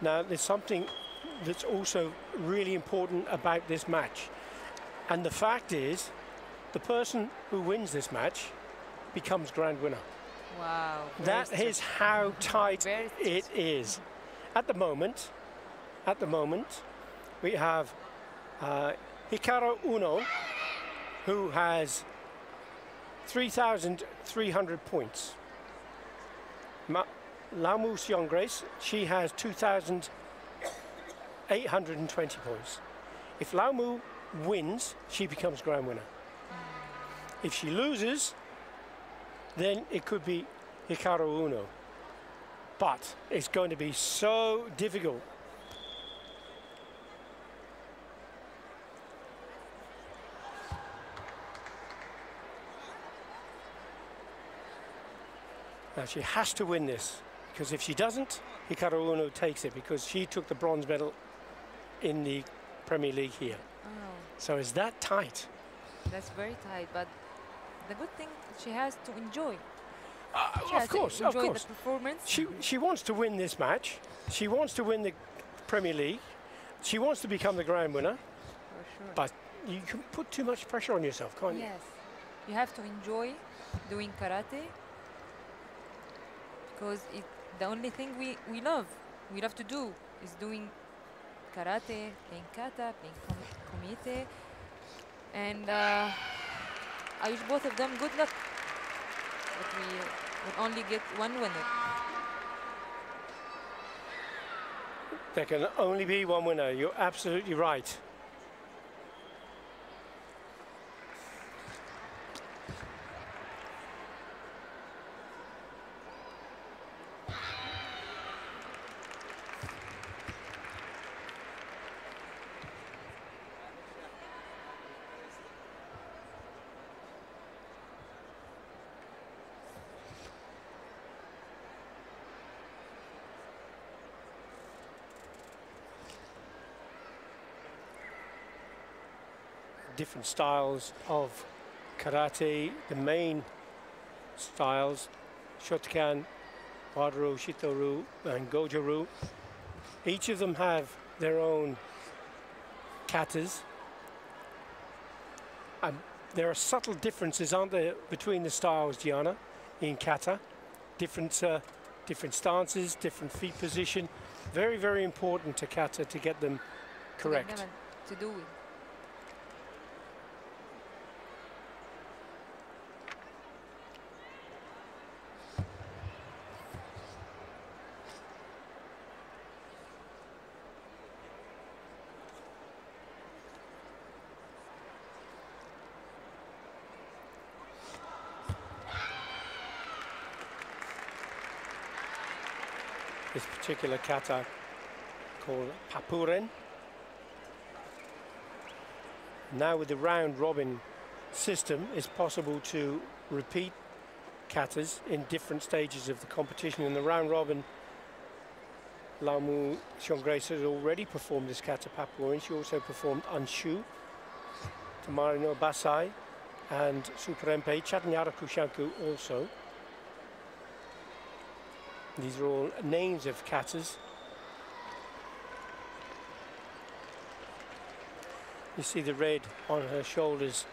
Now, there's something that's also really important about this match. And the fact is, the person who wins this match becomes grand winner. Wow. That is how tight it is. At the moment, at the moment, we have uh, Hikaru Ono, who has 3,300 points. Ma- Lamu Young Grace, she has 2,820 points. If Lamu wins, she becomes grand winner. If she loses, then it could be Hikaru Ono. But it's going to be so difficult. Now she has to win this because if she doesn't, Hikaru Ono takes it because she took the bronze medal in the Premier League here. Oh, So it's that tight. that's very tight. But the good thing, she has to enjoy. Uh, She of course, of course. the performance. She, she wants to win this match. She wants to win the Premier League. She wants to become the grand winner. sure. But you can put too much pressure on yourself, can't you? Yes, you have to enjoy doing karate because it, the only thing we, we love, we love to do is doing karate, playing kata, playing kom- kumite, and uh, I wish both of them good luck. But we will only get one winner. There can only be one winner. You're absolutely right. Different styles of karate. The main styles, Shotokan, Wado-ryu, Shito-ryu, and Goju-Ryu. Each of them have their own katas. And there are subtle differences, aren't there, between the styles, Diana, in kata. Different, uh, different stances, different feet position. Very, very important to kata to get them correct. To do it. This particular kata called Papuren. Now with the round robin system, it's possible to repeat katas in different stages of the competition. In the round robin, Lamu Xionggrace has already performed this kata Papuren. She also performed Anshu, Tomari no Bassai, and Suparinpei, Chatanyara Kushanku also. These are all names of katas. You see the red on her shoulders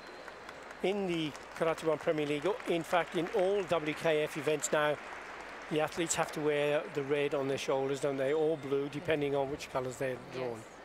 in the Karate One Premier League. In fact, in all WKF events now, the athletes have to wear the red on their shoulders, don't they? Or blue, depending on which colours they're drawn. Yes.